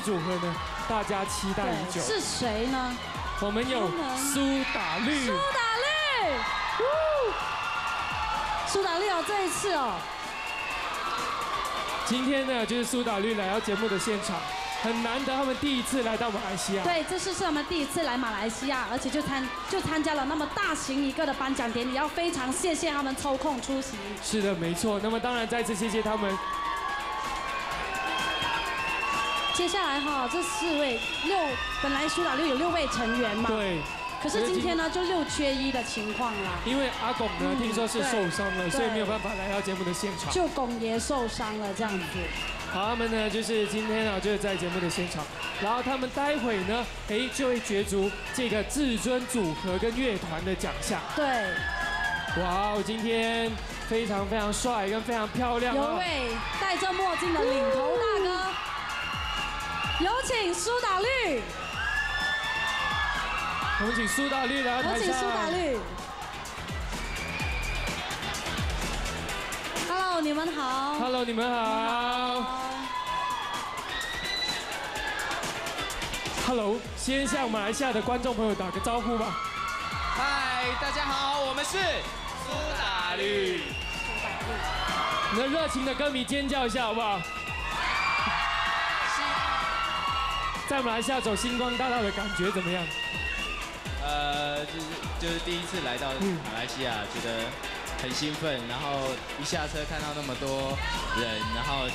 组合呢，大家期待已久。是谁呢？我们有苏打绿。苏打绿，苏打绿哦，这一次哦，今天呢，就是苏打绿来到节目的现场，很难得他们第一次来到马来西亚。对，这次是他们第一次来马来西亚，而且就参就参加了那么大型一个的颁奖典礼，要非常谢谢他们抽空出席。是的，没错。那么当然再次谢谢他们。接下来哈，这四位六本来苏打绿有六位成员嘛，对。可是今天呢，就六缺一的情况啦。因为阿拱呢，听说是受伤了，所以没有办法来到节目的现场。就拱爷受伤了这样子。好，他们呢就是今天啊，就是在节目的现场，然后他们待会呢，哎，就会角逐这个至尊组合跟乐团的奖项。对。哇哦，今天非常非常帅跟非常漂亮。有位戴着墨镜的领头。有请苏打绿，我们请苏打绿来台有请苏打绿。Hello，你们好。Hello，你们好。Hello，先向马来西亚的观众朋友打个招呼吧。嗨，大家好，我们是苏打绿。苏打绿。你的热情的歌迷尖叫一下好不好？在马来西亚走星光大道的感觉怎么样？呃，就是就是第一次来到马来西亚，觉得很兴奋，然后一下车看到那么多人，然后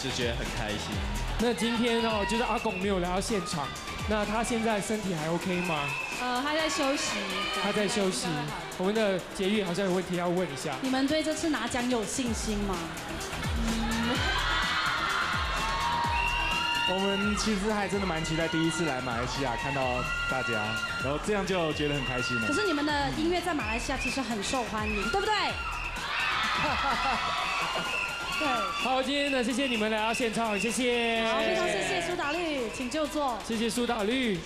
就觉得很开心。那今天哦，就是阿拱没有来到现场，那他现在身体还 OK 吗？呃，他在休息。他在休息。我们的捷运好像有问题要问一下。你们对这次拿奖有信心吗？我们其实还真的蛮期待第一次来马来西亚看到大家，然后这样就觉得很开心了。可是你们的音乐在马来西亚其实很受欢迎，对不对？对。好，今天呢，谢谢你们来到现场，谢谢。好，非常谢谢苏打绿，请就坐。谢谢苏打绿。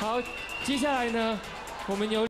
好，接下来呢，我们有。